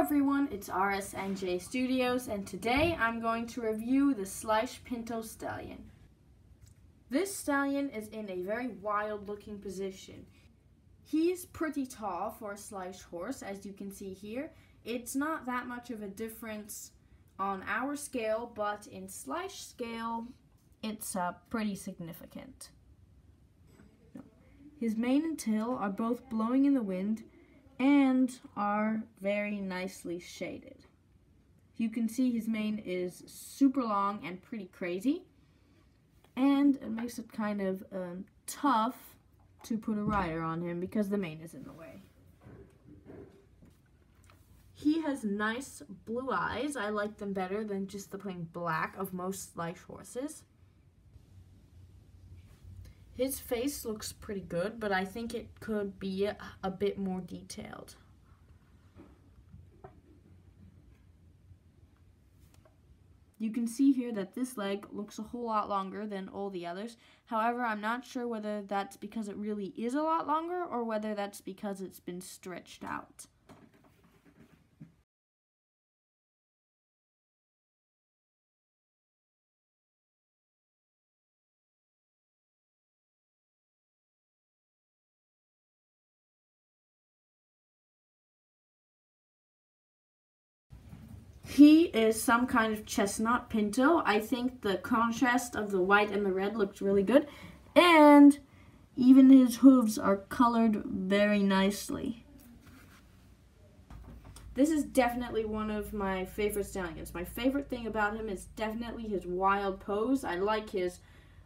everyone, it's R S & J Studios and today I'm going to review the Schleich Pinto Stallion. This stallion is in a very wild looking position. He's pretty tall for a Schleich horse as you can see here. It's not that much of a difference on our scale but in Schleich scale it's uh, pretty significant. His mane and tail are both blowing in the wind and are very nicely shaded. You can see his mane is super long and pretty crazy, and it makes it kind of um, tough to put a rider on him because the mane is in the way. He has nice blue eyes. I like them better than just the plain black of most Schleich horses. His face looks pretty good, but I think it could be a, a bit more detailed. You can see here that this leg looks a whole lot longer than all the others. However, I'm not sure whether that's because it really is a lot longer or whether that's because it's been stretched out. He is some kind of chestnut pinto. I think the contrast of the white and the red looks really good. And even his hooves are colored very nicely. This is definitely one of my favorite stallions. My favorite thing about him is definitely his wild pose. I like his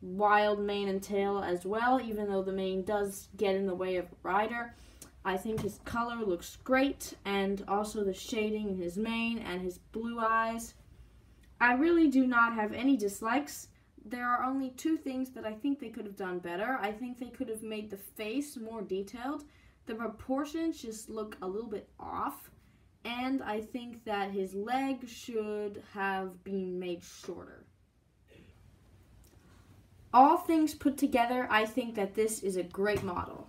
wild mane and tail as well, even though the mane does get in the way of a rider. I think his color looks great and also the shading in his mane and his blue eyes. I really do not have any dislikes. There are only two things that I think they could have done better. I think they could have made the face more detailed. The proportions just look a little bit off. And I think that his leg should have been made shorter. All things put together, I think that this is a great model.